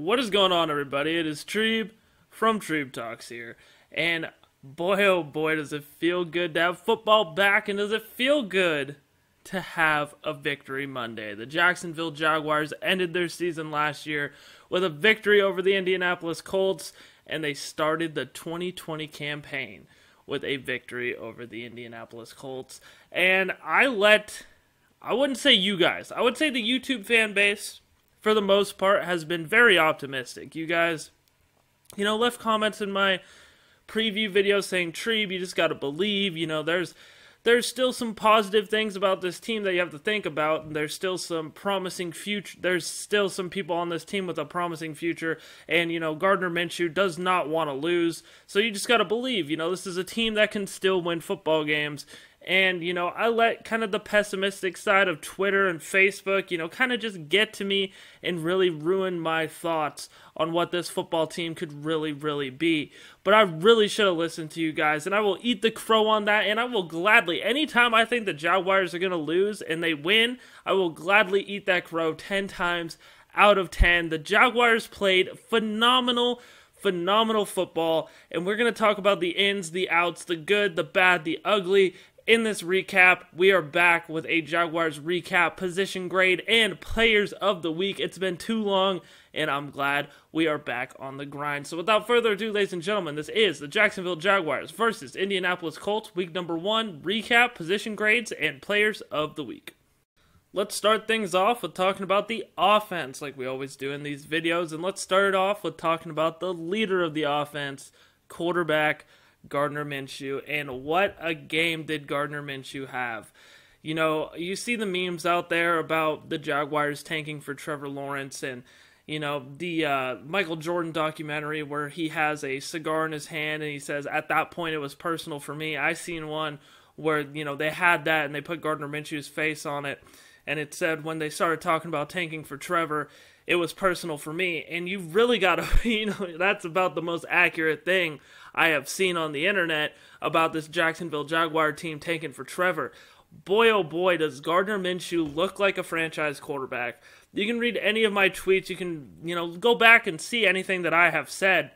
What is going on, everybody? It is Treeb from Treeb Talks here. And boy, oh boy, does it feel good to have football back, and does it feel good to have a victory Monday. The Jacksonville Jaguars ended their season last year with a victory over the Indianapolis Colts, and they started the 2020 campaign with a victory over the Indianapolis Colts. And I let, I wouldn't say you guys, I would say the YouTube fan base, for the most part, has been very optimistic. You guys, you know, left comments in my preview video saying, Treeb, you just got to believe, you know, there's there's still some positive things about this team that you have to think about. And there's still some promising future. There's still some people on this team with a promising future. And, you know, Gardner Minshew does not want to lose. So you just got to believe, you know, this is a team that can still win football games. And, you know, I let kind of the pessimistic side of Twitter and Facebook, you know, kind of just get to me and really ruin my thoughts on what this football team could really, really be. But I really should have listened to you guys, and I will eat the crow on that, and I will gladly, anytime I think the Jaguars are going to lose and they win, I will gladly eat that crow 10 times out of 10. The Jaguars played phenomenal phenomenal football, and we're going to talk about the ins, the outs, the good, the bad, the ugly, in this recap, we are back with a Jaguars recap, position grade, and players of the week. It's been too long, and I'm glad we are back on the grind. So, without further ado, ladies and gentlemen, this is the Jacksonville Jaguars versus Indianapolis Colts, week number one recap, position grades, and players of the week. Let's start things off with talking about the offense, like we always do in these videos, and let's start off with talking about the leader of the offense, quarterback Gardner Minshew. And what a game did Gardner Minshew have? You know, you see the memes out there about the Jaguars tanking for Trevor Lawrence and you know the uh, Michael Jordan documentary where he has a cigar in his hand and he says at that point it was personal for me. I seen one where you know they had that and they put Gardner Minshew's face on it and it said when they started talking about tanking for Trevor it was personal for me and you really got to you know that's about the most accurate thing I have seen on the internet about this Jacksonville Jaguar team taken for Trevor. Boy, oh boy, does Gardner Minshew look like a franchise quarterback. You can read any of my tweets. You can, you know, go back and see anything that I have said.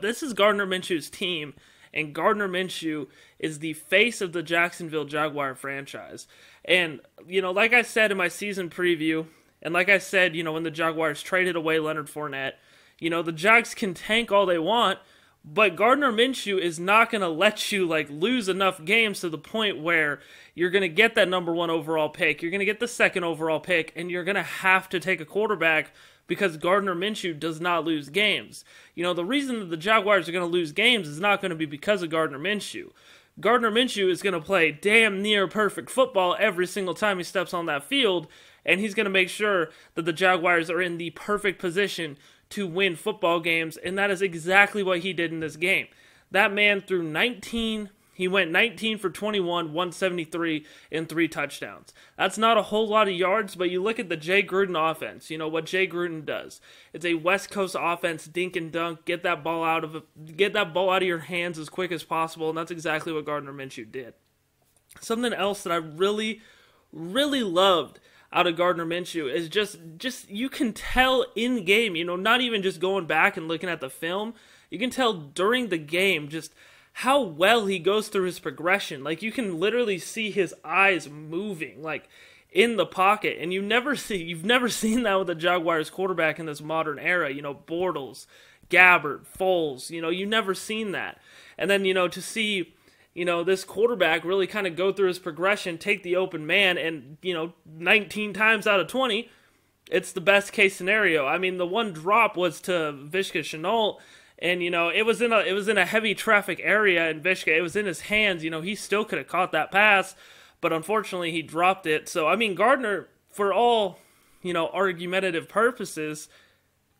This is Gardner Minshew's team, and Gardner Minshew is the face of the Jacksonville Jaguar franchise. And, you know, like I said in my season preview, and like I said, you know, when the Jaguars traded away Leonard Fournette, you know, the Jags can tank all they want, but Gardner Minshew is not going to let you like lose enough games to the point where you're going to get that number 1 overall pick, you're going to get the second overall pick and you're going to have to take a quarterback because Gardner Minshew does not lose games. You know, the reason that the Jaguars are going to lose games is not going to be because of Gardner Minshew. Gardner Minshew is going to play damn near perfect football every single time he steps on that field, and he's going to make sure that the Jaguars are in the perfect position to win football games, and that is exactly what he did in this game. That man threw 19 he went 19 for 21, 173, and three touchdowns. That's not a whole lot of yards, but you look at the Jay Gruden offense. You know what Jay Gruden does. It's a West Coast offense, dink and dunk, get that ball out of get that ball out of your hands as quick as possible, and that's exactly what Gardner Minshew did. Something else that I really, really loved out of Gardner Minshew is just just you can tell in game, you know, not even just going back and looking at the film, you can tell during the game just how well he goes through his progression. Like you can literally see his eyes moving like in the pocket and you never see you've never seen that with a Jaguars quarterback in this modern era, you know, Bortles, Gabbert, Foles, you know, you've never seen that. And then, you know, to see you know, this quarterback really kind of go through his progression, take the open man, and, you know, 19 times out of 20, it's the best case scenario. I mean, the one drop was to Viska Shenault, and you know, it was in a it was in a heavy traffic area in Viska. It was in his hands. You know, he still could have caught that pass, but unfortunately, he dropped it. So I mean, Gardner, for all you know, argumentative purposes,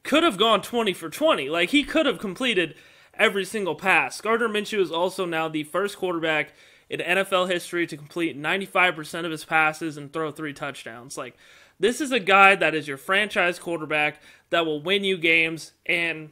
could have gone 20 for 20. Like he could have completed every single pass. Gardner Minshew is also now the first quarterback in NFL history to complete 95% of his passes and throw three touchdowns. Like, this is a guy that is your franchise quarterback that will win you games and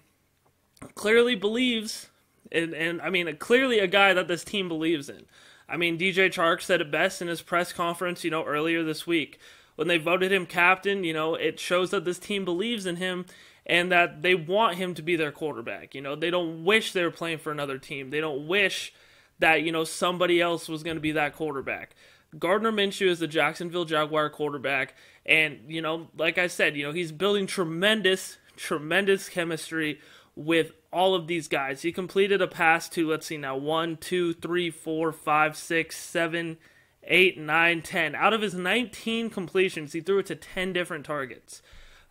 clearly believes, and, and I mean, clearly a guy that this team believes in. I mean, DJ Chark said it best in his press conference, you know, earlier this week when they voted him captain, you know, it shows that this team believes in him and that they want him to be their quarterback. You know, they don't wish they were playing for another team. They don't wish that, you know, somebody else was going to be that quarterback. Gardner Minshew is the Jacksonville Jaguar quarterback. And, you know, like I said, you know, he's building tremendous, tremendous chemistry with all of these guys. He completed a pass to, let's see now, one, two, three, four, five, six, seven, eight, nine, ten. Out of his 19 completions, he threw it to 10 different targets.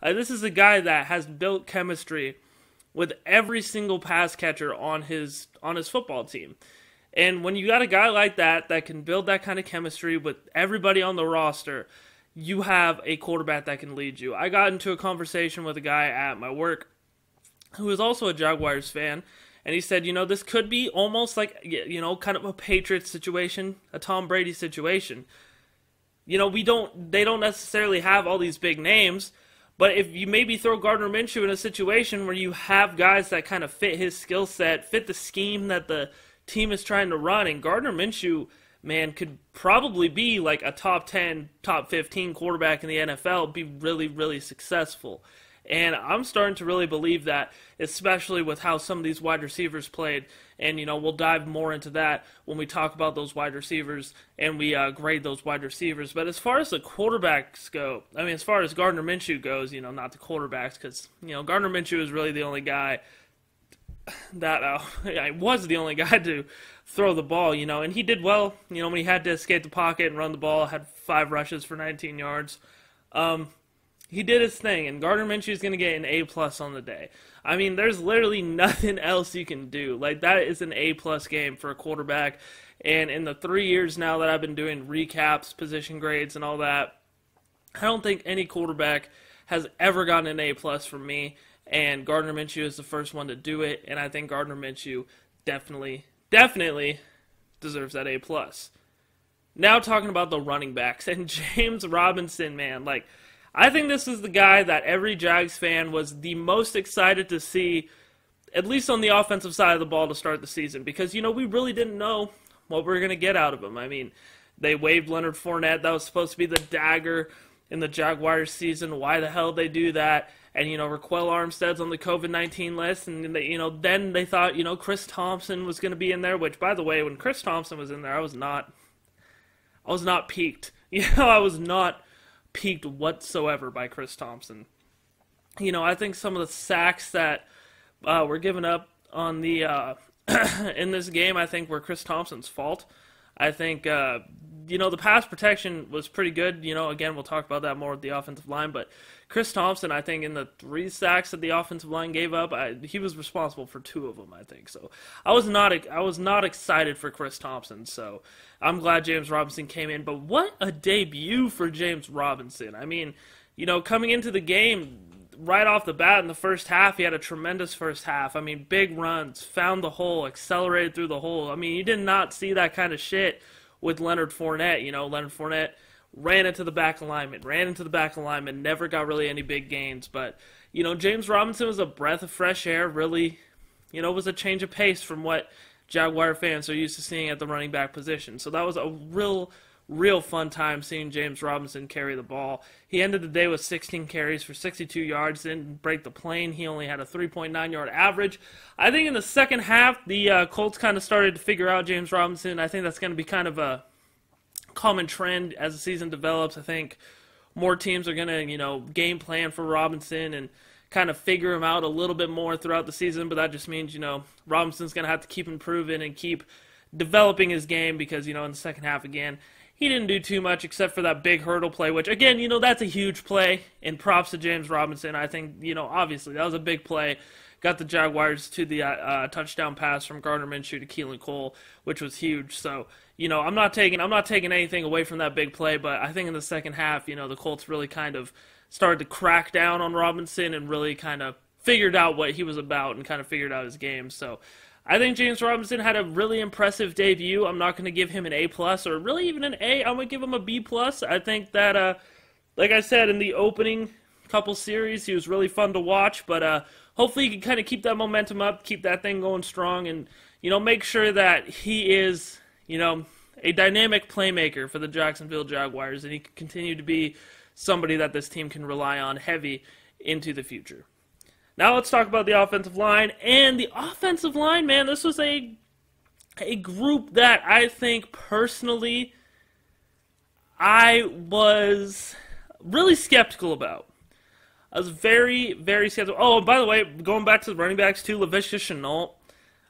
Uh, this is a guy that has built chemistry with every single pass catcher on his on his football team. And when you got a guy like that that can build that kind of chemistry with everybody on the roster, you have a quarterback that can lead you. I got into a conversation with a guy at my work who is also a Jaguars fan, and he said, you know, this could be almost like, you know, kind of a Patriots situation, a Tom Brady situation. You know, we don't, they don't necessarily have all these big names, but if you maybe throw Gardner Minshew in a situation where you have guys that kind of fit his skill set, fit the scheme that the team is trying to run, and Gardner Minshew, man, could probably be like a top 10, top 15 quarterback in the NFL, be really, really successful. And I'm starting to really believe that, especially with how some of these wide receivers played. And, you know, we'll dive more into that when we talk about those wide receivers and we uh, grade those wide receivers. But as far as the quarterbacks go, I mean, as far as Gardner Minshew goes, you know, not the quarterbacks, because, you know, Gardner Minshew is really the only guy that uh, I was the only guy to throw the ball, you know, and he did well, you know, when he had to escape the pocket and run the ball, had five rushes for 19 yards. Um, he did his thing, and Gardner Minshew is going to get an A plus on the day. I mean, there's literally nothing else you can do. Like that is an A plus game for a quarterback. And in the three years now that I've been doing recaps, position grades, and all that, I don't think any quarterback has ever gotten an A plus from me. And Gardner Minshew is the first one to do it, and I think Gardner Minshew definitely, definitely deserves that A plus. Now talking about the running backs and James Robinson, man, like I think this is the guy that every Jags fan was the most excited to see, at least on the offensive side of the ball to start the season, because, you know, we really didn't know what we were going to get out of him. I mean, they waived Leonard Fournette. That was supposed to be the dagger in the Jaguars season. Why the hell they do that? And, you know, Ryquell Armstead's on the COVID 19 list. And, they, you know, then they thought, you know, Chris Thompson was going to be in there, which, by the way, when Chris Thompson was in there, I was not. I was not peaked. You know, I was not peaked whatsoever by Chris Thompson. You know, I think some of the sacks that uh, were given up on the uh, in this game, I think were Chris Thompson's fault. I think uh, you know the pass protection was pretty good. You know, again, we'll talk about that more with the offensive line, but Chris Thompson, I think, in the three sacks that the offensive line gave up, I, he was responsible for two of them. I think so. I was not I was not excited for Chris Thompson, so I'm glad James Robinson came in. But what a debut for James Robinson! I mean, you know, coming into the game right off the bat in the first half, he had a tremendous first half. I mean, big runs, found the hole, accelerated through the hole. I mean, you did not see that kind of shit with Leonard Fournette. You know, Leonard Fournette ran into the back alignment, ran into the back alignment, never got really any big gains. But, you know, James Robinson was a breath of fresh air, really, you know, was a change of pace from what Jaguar fans are used to seeing at the running back position. So that was a real, real fun time seeing James Robinson carry the ball. He ended the day with 16 carries for 62 yards, didn't break the plane. He only had a 3.9 yard average. I think in the second half, the uh, Colts kind of started to figure out James Robinson. I think that's going to be kind of a common trend as the season develops. I think more teams are going to, you know, game plan for Robinson and kind of figure him out a little bit more throughout the season. But that just means, you know, Robinson's going to have to keep improving and keep developing his game because, you know, in the second half again, he didn't do too much except for that big hurdle play, which again, you know, that's a huge play. And props to James Robinson. I think, you know, obviously that was a big play got the Jaguars to the uh, uh, touchdown pass from Gardner Minshew to Keelan Cole, which was huge. So you know, I'm not taking I'm not taking anything away from that big play, but I think in the second half, you know, the Colts really kind of started to crack down on Robinson and really kind of figured out what he was about and kind of figured out his game. So I think James Robinson had a really impressive debut. I'm not going to give him an A plus or really even an A. I'm going to give him a B plus. I think that, uh, like I said in the opening couple series, he was really fun to watch. But uh, hopefully, he can kind of keep that momentum up, keep that thing going strong, and you know make sure that he is you know, a dynamic playmaker for the Jacksonville Jaguars, and he can continue to be somebody that this team can rely on heavy into the future. Now let's talk about the offensive line and the offensive line, man. This was a a group that I think personally I was really skeptical about. I was very, very skeptical. Oh, by the way, going back to the running backs too, Laviska Shenault.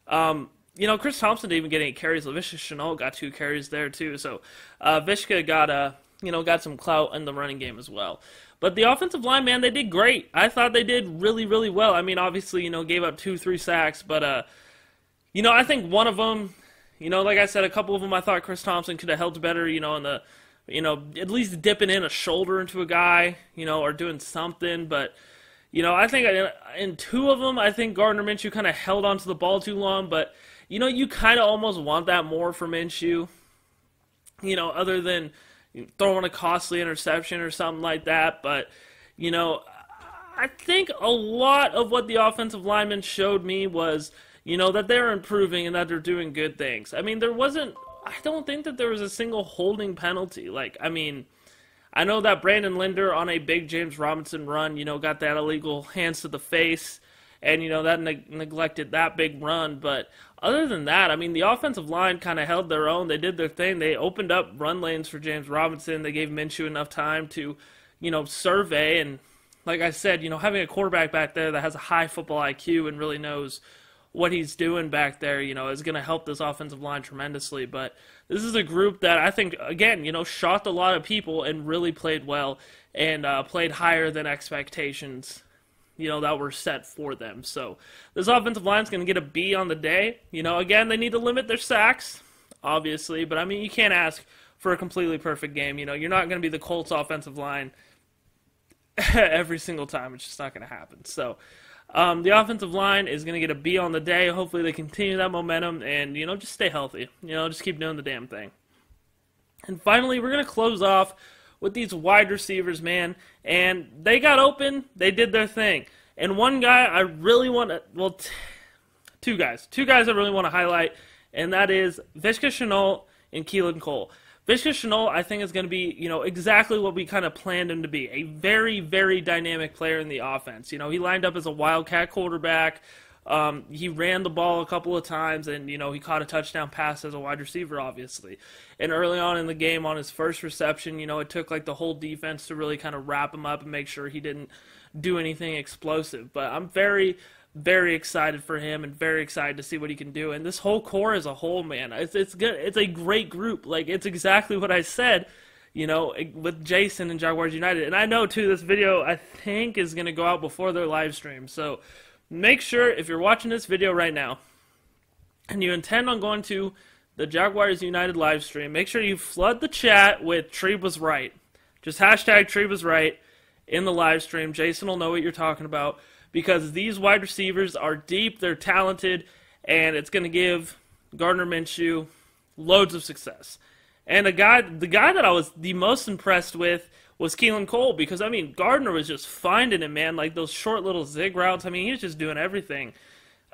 Um, you know, Chris Thompson didn't even get any carries. Laviska Shenault got two carries there too. So uh, Viska got a, you know, got some clout in the running game as well. But the offensive line, man, they did great. I thought they did really, really well. I mean, obviously, you know, gave up two, three sacks, but uh, you know, I think one of them, you know, like I said, a couple of them, I thought Chris Thompson could have helped better. You know, in the you know, at least dipping in a shoulder into a guy, you know, or doing something. But, you know, I think in two of them, I think Gardner Minshew kind of held onto the ball too long. But, you know, you kind of almost want that more from Minshew, you know, other than throwing a costly interception or something like that. But, you know, I think a lot of what the offensive linemen showed me was, you know, that they're improving and that they're doing good things. I mean, there wasn't I don't think that there was a single holding penalty. Like, I mean, I know that Brandon Linder on a big James Robinson run, you know, got that illegal hands to the face, and you know that ne- neglected that big run. But other than that, I mean, the offensive line kind of held their own. They did their thing. They opened up run lanes for James Robinson. They gave Minshew enough time to, you know, survey and. Like I said, you know, having a quarterback back there that has a high football IQ and really knows what he's doing back there, you know, is going to help this offensive line tremendously. But this is a group that I think, again, you know, shocked a lot of people and really played well and uh, played higher than expectations, you know, that were set for them. So this offensive line is going to get a B on the day. You know, again, they need to limit their sacks, obviously, but I mean, you can't ask for a completely perfect game. You know, you're not going to be the Colts offensive line every single time. It's just not going to happen. So um, the offensive line is going to get a B on the day. Hopefully, they continue that momentum and, you know, just stay healthy. You know, just keep doing the damn thing. And finally, we're going to close off with these wide receivers, man. And they got open, they did their thing. And one guy I really want to, well, t- two guys, two guys I really want to highlight, and that is Viska Shenault and Keelan Cole. Viska Shenault, I think, is going to be, you know, exactly what we kind of planned him to be. A very, very dynamic player in the offense. You know, he lined up as a wildcat quarterback. Um, he ran the ball a couple of times, and you know he caught a touchdown pass as a wide receiver, obviously. And early on in the game, on his first reception, you know it took like the whole defense to really kind of wrap him up and make sure he didn't do anything explosive. But I'm very, very excited for him and very excited to see what he can do. And this whole core as a whole, man, it's it's good. It's a great group. Like it's exactly what I said, you know, with Jason and Jaguars United. And I know too, this video I think is going to go out before their live stream. So make sure if you're watching this video right now and you intend on going to the Jaguars United live stream, make sure you flood the chat with Tree was right. Just hashtag Tree was right in the live stream. Jason will know what you're talking about because these wide receivers are deep, they're talented, and it's going to give Gardner Minshew loads of success. And the guy, the guy that I was the most impressed with was Keelan Cole because I mean Gardner was just finding it, man. Like those short little zig routes. I mean, he was just doing everything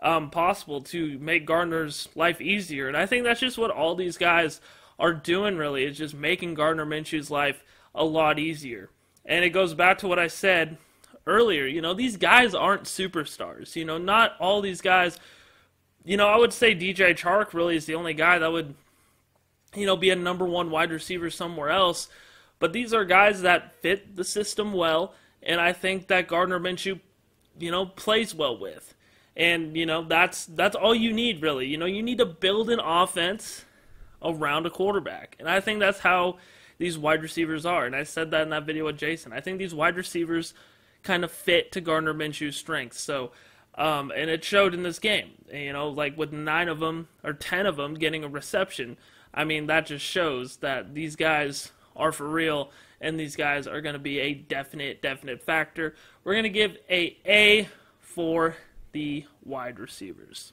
um, possible to make Gardner's life easier, and I think that's just what all these guys are doing. Really, is just making Gardner Minshew's life a lot easier. And it goes back to what I said earlier, you know, these guys aren't superstars. You know, not all these guys. You know, I would say DJ Chark really is the only guy that would, you know, be a number one wide receiver somewhere else. But these are guys that fit the system well, and I think that Gardner Minshew, you know, plays well with. And you know, that's that's all you need really. You know, you need to build an offense around a quarterback, and I think that's how these wide receivers are. And I said that in that video with Jason. I think these wide receivers kind of fit to Gardner Minshew's strengths. So, um, and it showed in this game. You know, like with nine of them or ten of them getting a reception. I mean, that just shows that these guys are for real, and these guys are going to be a definite, definite factor. We're going to give a A for the wide receivers.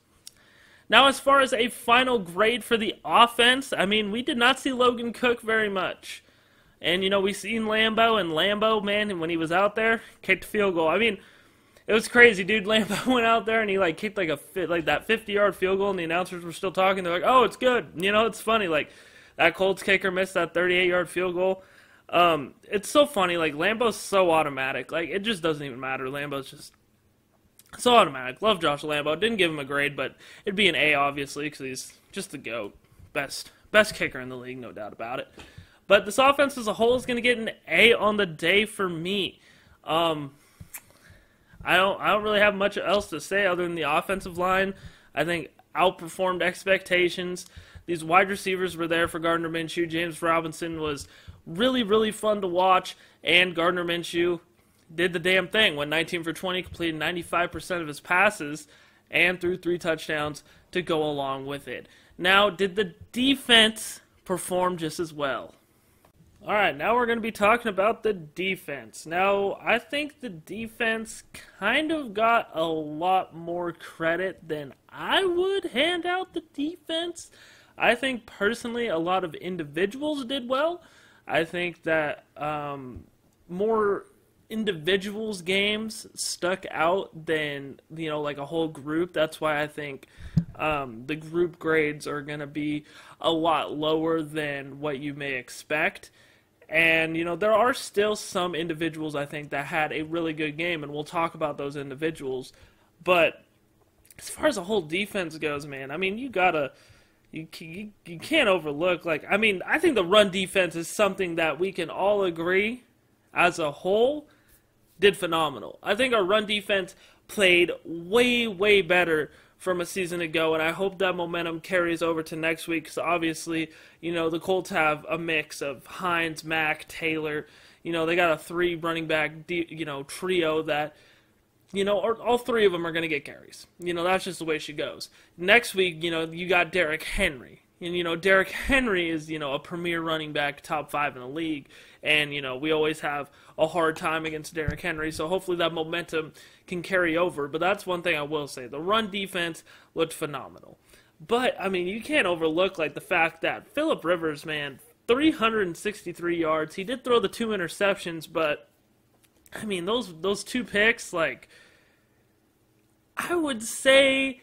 Now, as far as a final grade for the offense, I mean, we did not see Logan Cooke very much. And you know, we seen Lambo and Lambo, man, when he was out there, kicked field goal. I mean, it was crazy, dude. Lambo went out there and he like kicked like a fit, like that 50 yard field goal, and the announcers were still talking. They're like, "Oh, it's good." You know, it's funny. Like that Colts kicker missed that 38 yard field goal. Um, it's so funny. Like Lambo's so automatic. Like it just doesn't even matter. Lambo's just so automatic. Love Josh Lambo. Didn't give him a grade, but it'd be an A obviously because he's just the goat. Best best kicker in the league, no doubt about it. But this offense as a whole is going to get an A on the day for me. Um, I don't I don't really have much else to say other than the offensive line. I think outperformed expectations. These wide receivers were there for Gardner Minshew. James Robinson was really really fun to watch, and Gardner Minshew did the damn thing. Went 19 for 20, completed 95% of his passes, and threw three touchdowns to go along with it. Now, did the defense perform just as well? All right, now we're going to be talking about the defense. Now, I think the defense kind of got a lot more credit than I would hand out the defense. I think personally, a lot of individuals did well. I think that um, more individuals games stuck out than you know like a whole group. That's why i think um, the group grades are going to be a lot lower than what you may expect. And you know there are still some individuals i think that had a really good game and we'll talk about those individuals. But as far as the whole defense goes man i mean you gotta you, you, you can't overlook like i mean i think the run defense is something that we can all agree as a whole did phenomenal. I think our run defense played way, way better from a season ago, and I hope that momentum carries over to next week because obviously, you know, the Colts have a mix of Hines, Mack, Taylor. You know, they got a three running back, you know, trio that, you know, or all three of them are going to get carries. You know, that's just the way she goes. Next week, you know, you got Derrick Henry. And, you know, Derrick Henry is, you know, a premier running back, top five in the league. And, you know, we always have a hard time against Derrick Henry. So hopefully that momentum can carry over. But that's one thing I will say. The run defense looked phenomenal. But, I mean, you can't overlook, like, the fact that Philip Rivers, man, 363 yards. He did throw the two interceptions, but, I mean, those, those two picks, like, I would say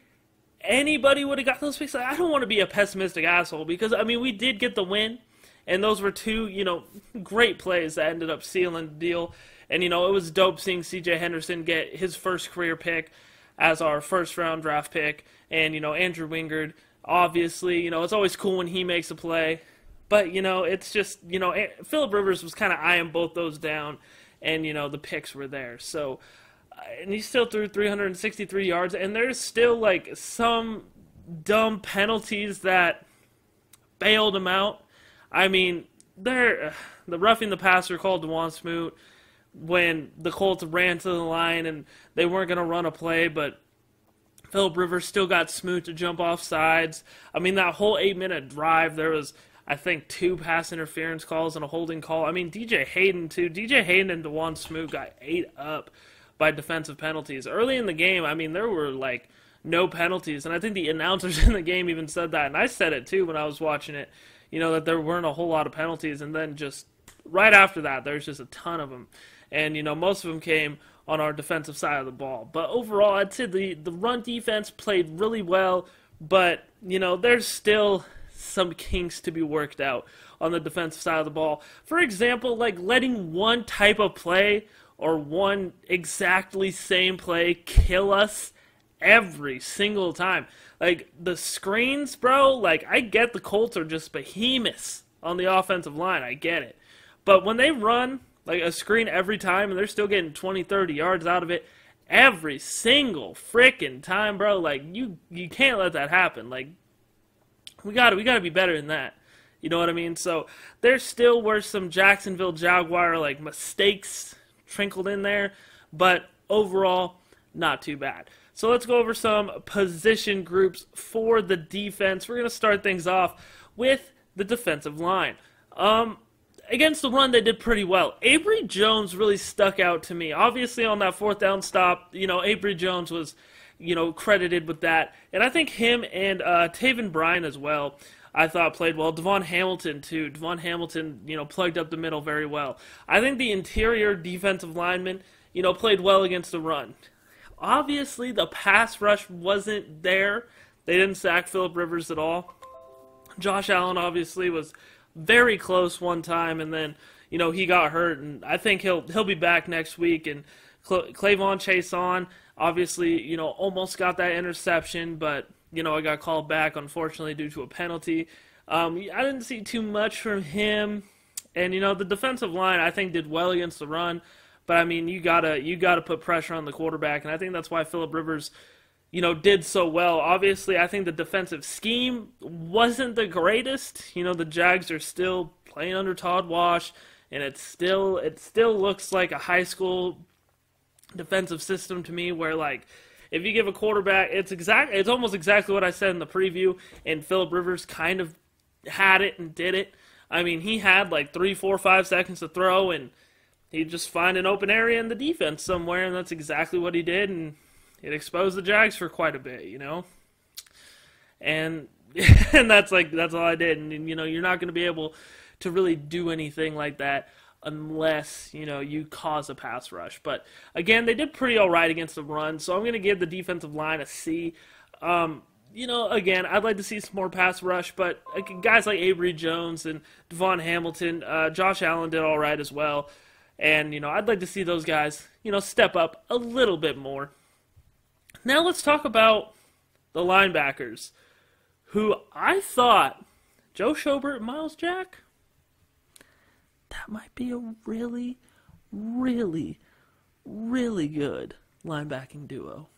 anybody would have got those picks. I don't want to be a pessimistic asshole because I mean we did get the win, and those were two you know great plays that ended up sealing the deal. And you know it was dope seeing C.J. Henderson get his first career pick as our first round draft pick, and you know Andrew Wingard. Obviously, you know it's always cool when he makes a play, but you know it's just you know Philip Rivers was kind of eyeing both those down, and you know the picks were there. So uh, and he still threw 363 yards, and there's still like some dumb penalties that bailed him out. I mean, there uh, the roughing the passer called Dawuane Smoot when the Colts ran to the line and they weren't going to run a play, but Philip Rivers still got Smoot to jump off sides. I mean, that whole eight minute drive, there was I think two pass interference calls and a holding call. I mean, DJ Hayden too. DJ Hayden and Dawuane Smoot got ate up by defensive penalties. Early in the game, I mean, there were like no penalties, and I think the announcers in the game even said that, and I said it too when I was watching it. You know that there weren't a whole lot of penalties, and then just right after that, there's just a ton of them, and you know most of them came on our defensive side of the ball. But overall, I'd say the the run defense played really well, but you know there's still some kinks to be worked out on the defensive side of the ball. For example, like letting one type of play or one exactly same play kill us every single time. Like the screens, bro, like I get the Colts are just behemoths on the offensive line. I get it. But when they run like a screen every time and they're still getting 20, 30 yards out of it every single freaking time, bro, like you you can't let that happen. Like we got to we got to be better than that. You know what I mean? So there still were some Jacksonville Jaguar like mistakes trickled in there, but overall, not too bad. So let's go over some position groups for the defense. We're going to start things off with the defensive line. Um, against the run, they did pretty well. Abry Jones really stuck out to me. Obviously, on that fourth down stop, you know, Abry Jones was, you know, credited with that. And I think him and uh, Taven Bryan as well I thought played well. DaVon Hamilton too. DaVon Hamilton, you know, plugged up the middle very well. I think the interior defensive lineman, you know, played well against the run. Obviously, the pass rush wasn't there. They didn't sack Philip Rivers at all. Josh Allen obviously was very close one time, and then you know, he got hurt, and I think he'll he'll be back next week. And Cl- Chase Chaisson, obviously, you know, almost got that interception, but you know, I got called back unfortunately due to a penalty. Um, I didn't see too much from him, and you know, the defensive line I think did well against the run, but I mean, you gotta you gotta put pressure on the quarterback, and I think that's why Philip Rivers you know, did so well. Obviously, I think the defensive scheme wasn't the greatest. You know, the Jags are still playing under Todd Wash, and it still it still looks like a high school defensive system to me, where like if you give a quarterback, it's exact, it's almost exactly what I said in the preview, and Philip Rivers kind of had it and did it. I mean, he had like three, four, five seconds to throw, and he'd just find an open area in the defense somewhere, and that's exactly what he did, and it exposed the Jags for quite a bit, you know. And and that's like that's all I did. And, and you know, you're not going to be able to really do anything like that unless you know you cause a pass rush. But again, they did pretty all right against the run, so I'm going to give the defensive line a C. Um, you know, again, I'd like to see some more pass rush, but guys like Abry Jones and DaVon Hamilton, uh, Josh Allen did all right as well. And, you know, I'd like to see those guys, you know, step up a little bit more. Now let's talk about the linebackers, who I thought Joe Schobert, Myles Jack, that might be a really, really, really good linebacking duo.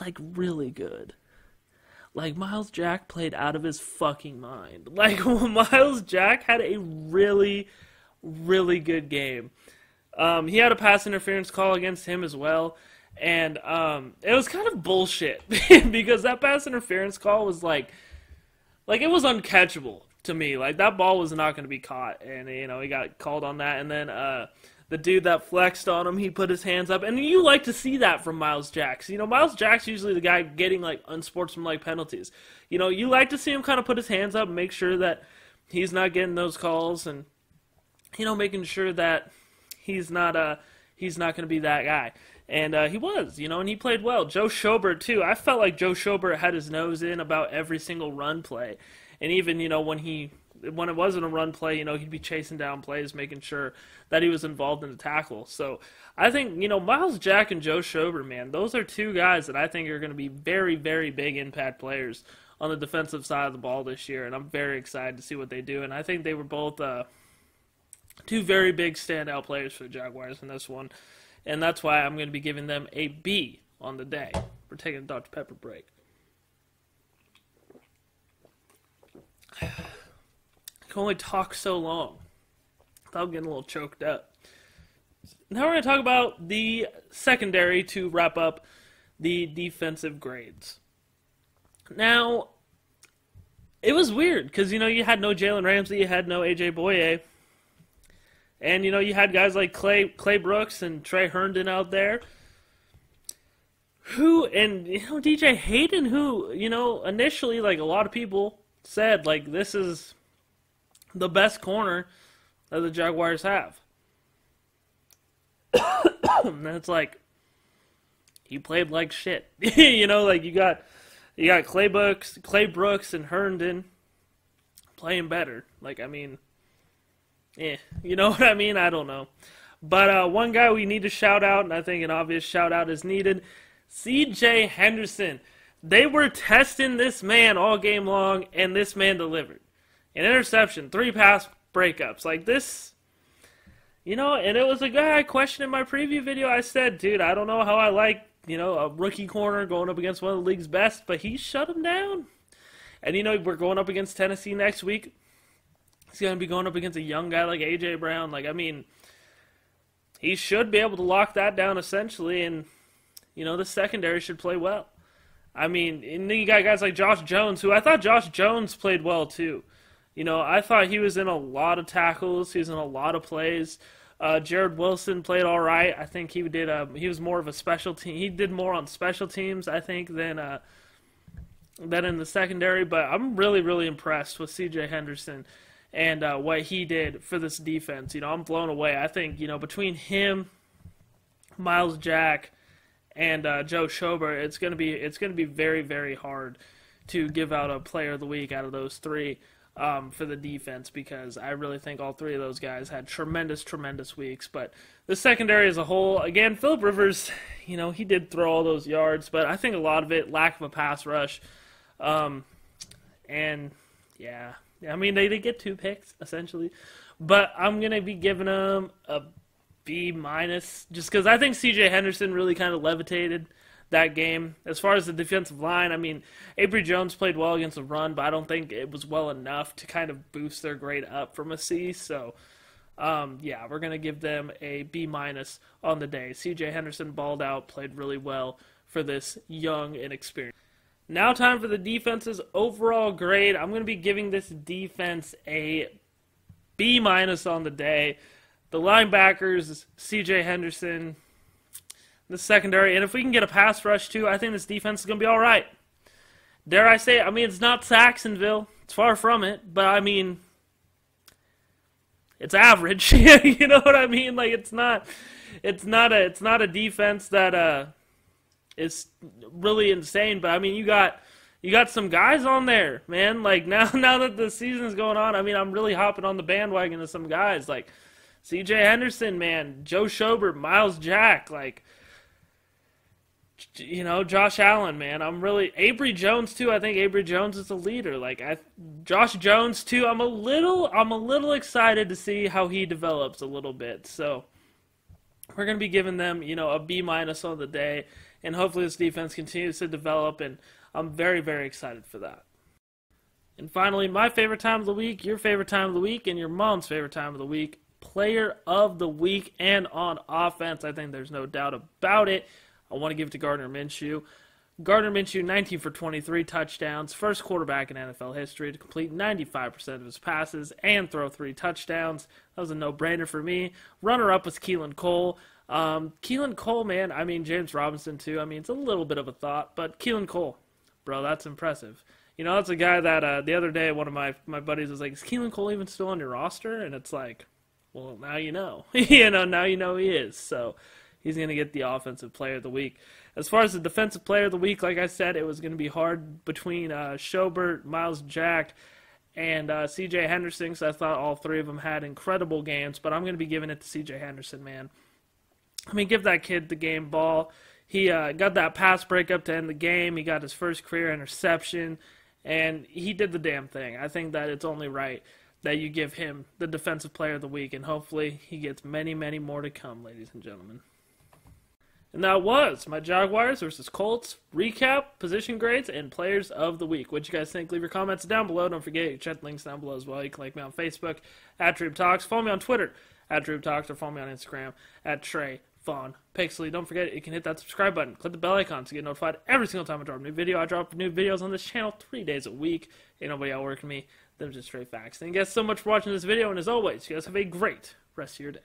Like, really good. Like, Myles Jack played out of his fucking mind. Like, Myles Jack had a really, really good game. Um, he had a pass interference call against him as well and um, it was kind of bullshit because that pass interference call was like, like it was uncatchable to me. Like that ball was not going to be caught, and you know he got called on that. And then uh, the dude that flexed on him, he put his hands up, and you like to see that from Myles Jacks. You know, Myles Jacks usually the guy getting like unsportsmanlike penalties. You know, you like to see him kind of put his hands up, and make sure that he's not getting those calls, and you know, making sure that he's not uh he's not going to be that guy and uh, he was, you know, and he played well. Joe Schobert too. I felt like Joe Schobert had his nose in about every single run play, and even you know when he when it wasn't a run play, you know, he'd be chasing down plays, making sure that he was involved in the tackle. So I think you know Myles Jack and Joe Schobert, man, those are two guys that I think are going to be very, very big impact players on the defensive side of the ball this year, and I'm very excited to see what they do. And I think they were both uh, two very big standout players for the Jaguars in this one and that's why I'm going to be giving them a B on the day for taking a Dr. Pepper break. I can only talk so long without getting a little choked up. Now we're going to talk about the secondary to wrap up the defensive grades. Now, it was weird because, you know, you had no Jalen Ramsey, you had no AJ Bouye. and you know, you had guys like Clay Claybrooks and Tre Herndon out there. Who and you know DJ Hayden, who you know initially like a lot of people said like this is the best corner that the Jaguars have. That's like he played like shit. you know, like you got you got Claybrooks, Clay Brooks and Herndon playing better. Like I mean, eh, you know what I mean? I don't know. But uh, one guy we need to shout out, and I think an obvious shout out is needed CJ Henderson. They were testing this man all game long, and this man delivered. An interception, three pass breakups. Like this, you know, and it was a guy I questioned in my preview video. I said, dude, I don't know how I like, you know, a rookie corner going up against one of the league's best, but he shut him down. And, you know, we're going up against Tennessee next week he's going to be going up against a young guy like AJ Brown. Like, I mean, he should be able to lock that down essentially, and you know the secondary should play well. I mean, and then you got guys like Josh Jones, who I thought Josh Jones played well too. You know, I thought he was in a lot of tackles. He was in a lot of plays. Uh, Jarrod Wilson played all right. I think he did. Uh, he was more of a special team. He did more on special teams, I think, than uh, than in the secondary. But I'm really, really impressed with C.J. Henderson and uh, what he did for this defense. You know, I'm blown away. I think you know between him, Myles Jack, and uh, Joe Schobert, it's gonna be it's gonna be very very hard to give out a player of the week out of those three. um, for the defense because I really think all three of those guys had tremendous, tremendous weeks. But the secondary as a whole, again, Philip Rivers, you know, he did throw all those yards, but I think a lot of it lack of a pass rush. Um, and yeah, I mean they did get two picks essentially, but I'm gonna be giving them a B minus just because I think C.J. Henderson really kind of levitated that game. As far as the defensive line, I mean, Abry Jones played well against the run, but I don't think it was well enough to kind of boost their grade up from a C. So, um, yeah, we're gonna give them a B minus on the day. C.J. Henderson balled out, played really well for this young and experienced. Now, time for the defense's overall grade. I'm to be giving this defense a B minus on the day. The linebackers, C.J. Henderson, the secondary, and if we can get a pass rush too, I think this defense is going to be all right. Dare I say? I mean, it's not Sacksonville. It's far from it, but I mean, it's average. you know what I mean? Like it's not, it's not a, it's not a defense that uh is really insane. But I mean, you got you got some guys on there, man. Like now, now that the season's going on, I mean, I'm really hopping on the bandwagon of some guys like C.J. Henderson, man, Joe Schobert, Myles Jack, like you know, Josh Allen, man. I'm really Abry Jones too. I think Abry Jones is a leader. Like I, Josh Jones too. I'm a little, I'm a little excited to see how he develops a little bit. So we're gonna be giving them, you know, a B minus on the day and hopefully this defense continues to develop, and I'm very, very excited for that. And finally, my favorite time of the week, your favorite time of the week, and your mom's favorite time of the week, player of the week and on offense. I think there's no doubt about it. I want to give it to Gardner Minshew. Gardner Minshew, 19 for 23 touchdowns, first quarterback in NFL history to complete 95% of his passes and throw three touchdowns. That was a no brainer for me. Runner up was Keelan Cole. Um, Keelan Cole, man, I mean, James Robinson, too. I mean, it's a little bit of a thought, but Keelan Cole, bro, that's impressive. You know, that's a guy that uh, the other day one of my, my buddies was like, is Keelan Cole even still on your roster? And it's like, well, now you know. you know, now you know he is. So he's going to get the offensive player of the week. As far as the defensive player of the week, like I said, it was going to be hard between uh, Schobert, Myles Jack, and uh, C.J. Henderson. Because I thought all three of them had incredible games, but I'm going to be giving it to C.J. Henderson, man. I mean, give that kid the game ball. He uh, got that pass breakup to end the game. He got his first career interception, and he did the damn thing. I think that it's only right that you give him the defensive player of the week, and hopefully he gets many, many more to come, ladies and gentlemen. And that was my Jaguars versus Colts recap, position grades, and players of the week. What you guys think? Leave your comments down below. Don't forget, you check the links down below as well. You can like me on Facebook at Treeb Talks. Follow me on Twitter at Treeb Talks or follow me on Instagram at Trey Vaughn Pixley. Don't forget, you can hit that subscribe button, click the bell icon to get notified every single time I drop a new video. I drop new videos on this channel three days a week. Ain't nobody outworking me. Them just straight facts. Thank you guys so much for watching this video, and as always, you guys have a great rest of your day.